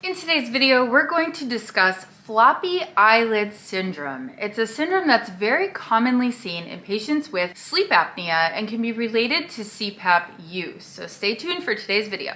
In today's video, we're going to discuss floppy eyelid syndrome. It's a syndrome that's very commonly seen in patients with sleep apnea and can be related to CPAP use. So stay tuned for today's video.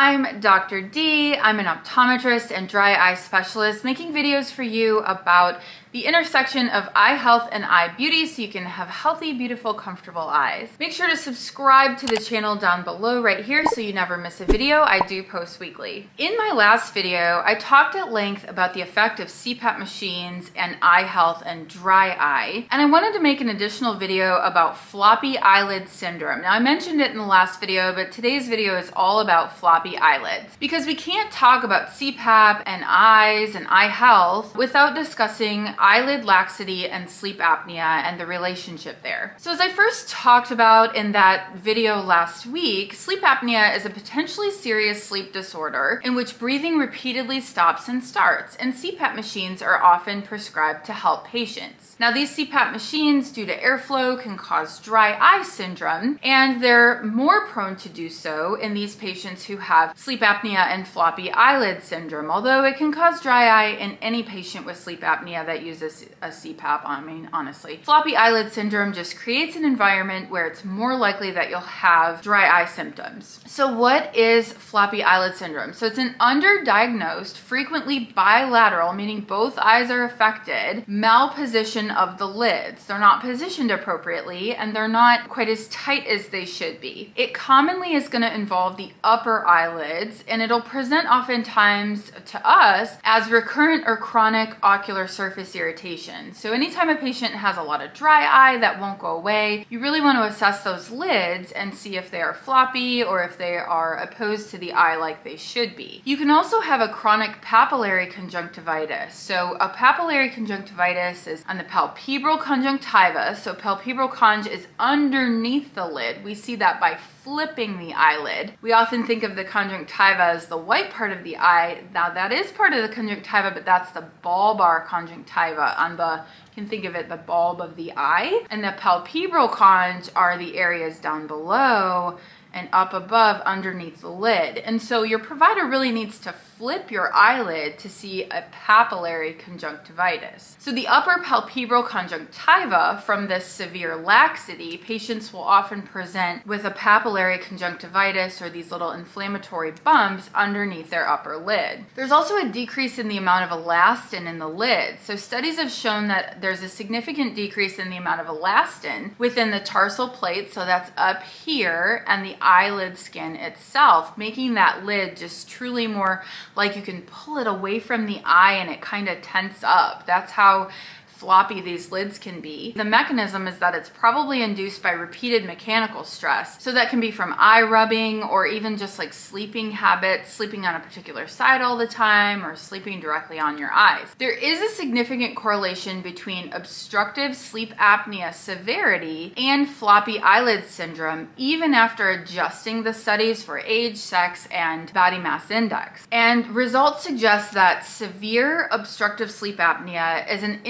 I'm Dr. D. I'm an optometrist and dry eye specialist making videos for you about the intersection of eye health and eye beauty so you can have healthy, beautiful, comfortable eyes. Make sure to subscribe to the channel down below right here so you never miss a video. I do post weekly. In my last video, I talked at length about the effect of CPAP machines and eye health and dry eye. And I wanted to make an additional video about floppy eyelid syndrome. Now I mentioned it in the last video, but today's video is all about floppy eyelids because we can't talk about CPAP and eyes and eye health without discussing eyelid laxity and sleep apnea and the relationship there. So as I first talked about in that video last week, sleep apnea is a potentially serious sleep disorder in which breathing repeatedly stops and starts, and CPAP machines are often prescribed to help patients. Now these CPAP machines, due to airflow, can cause dry eye syndrome, and they're more prone to do so in these patients who have sleep apnea and floppy eyelid syndrome, although it can cause dry eye in any patient with sleep apnea that uses a, CPAP, I mean, honestly. Floppy eyelid syndrome just creates an environment where it's more likely that you'll have dry eye symptoms. So what is floppy eyelid syndrome? So it's an underdiagnosed, frequently bilateral, meaning both eyes are affected, malposition of the lids. They're not positioned appropriately and they're not quite as tight as they should be. It commonly is gonna involve the upper eyelids and it'll present oftentimes to us as recurrent or chronic ocular surface irritation. So anytime a patient has a lot of dry eye that won't go away, you really want to assess those lids and see if they are floppy or if they are apposed to the eye like they should be. You can also have a chronic papillary conjunctivitis. So a papillary conjunctivitis is on the palpebral conjunctiva. So palpebral conj is underneath the lid. We see that by flipping the eyelid. We often think of the conjunctiva as the white part of the eye. Now that is part of the conjunctiva, but that's the bulbar conjunctiva on the, can think of it, the bulb of the eye. And the palpebral conj are the areas down below and up above underneath the lid. And so your provider really needs to flip your eyelid to see a papillary conjunctivitis. So the upper palpebral conjunctiva from this severe laxity, patients will often present with a papillary conjunctivitis or these little inflammatory bumps underneath their upper lid. There's also a decrease in the amount of elastin in the lid. So studies have shown that there's a significant decrease in the amount of elastin within the tarsal plate, so that's up here, and the eyelid skin itself, making that lid just truly more like you can pull it away from the eye and it kind of tense up. That's how floppy these lids can be. The mechanism is that it's probably induced by repeated mechanical stress. So that can be from eye rubbing or even just like sleeping habits, sleeping on a particular side all the time or sleeping directly on your eyes. There is a significant correlation between obstructive sleep apnea severity and floppy eyelid syndrome, even after adjusting the studies for age, sex, and body mass index. And results suggest that severe obstructive sleep apnea is an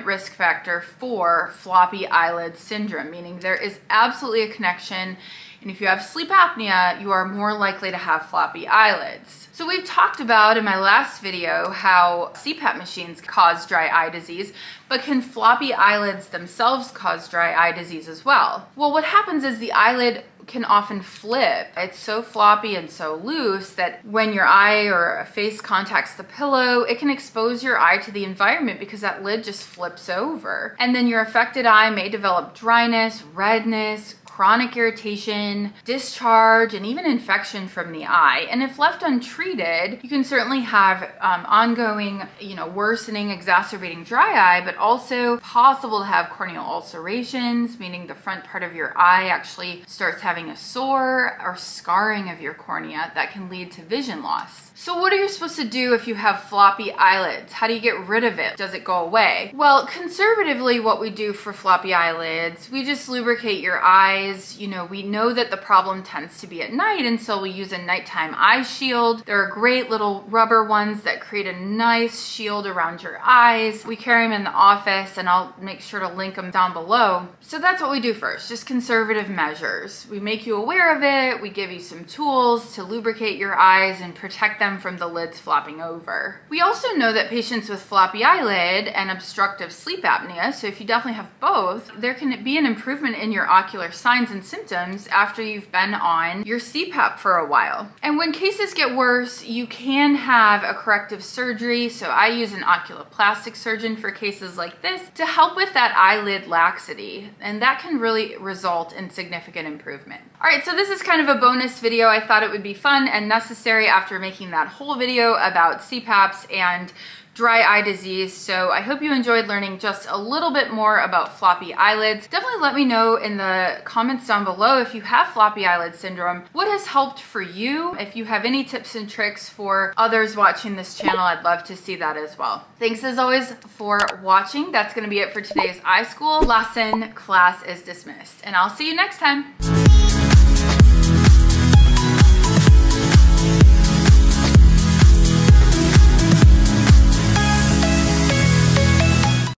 risk factor for floppy eyelid syndrome, meaning there is absolutely a connection. And if you have sleep apnea, you are more likely to have floppy eyelids. So we've talked about in my last video how CPAP machines cause dry eye disease, but can floppy eyelids themselves cause dry eye disease as well? Well, what happens is the eyelid can often flip. It's so floppy and so loose that when your eye or a face contacts the pillow, it can expose your eye to the environment because that lid just flips over. And then your affected eye may develop dryness, redness, chronic irritation, discharge, and even infection from the eye. And if left untreated, you can certainly have um, ongoing, you know, worsening, exacerbating dry eye, but also possible to have corneal ulcerations, meaning the front part of your eye actually starts having a sore or scarring of your cornea that can lead to vision loss. So what are you supposed to do if you have floppy eyelids? How do you get rid of it? Does it go away? Well, conservatively, what we do for floppy eyelids, we just lubricate your eyes. You know, we know that the problem tends to be at night, and so we use a nighttime eye shield. There are great little rubber ones that create a nice shield around your eyes. We carry them in the office, and I'll make sure to link them down below. So that's what we do first, just conservative measures. We make you aware of it, we give you some tools to lubricate your eyes and protect them from the lids flopping over. We also know that patients with floppy eyelid and obstructive sleep apnea, so if you definitely have both, there can be an improvement in your ocular signs and symptoms after you've been on your CPAP for a while. And when cases get worse, you can have a corrective surgery. So I use an oculoplastic surgeon for cases like this to help with that eyelid laxity. And that can really result in significant improvement. All right, so this is kind of a bonus video. I thought it would be fun and necessary after making that whole video about CPAPs and dry eye disease. So I hope you enjoyed learning just a little bit more about floppy eyelids. Definitely let me know in the comments down below if you have floppy eyelid syndrome, what has helped for you? If you have any tips and tricks for others watching this channel, I'd love to see that as well. Thanks as always for watching. That's gonna be it for today's Eye School lesson. Class is dismissed and I'll see you next time.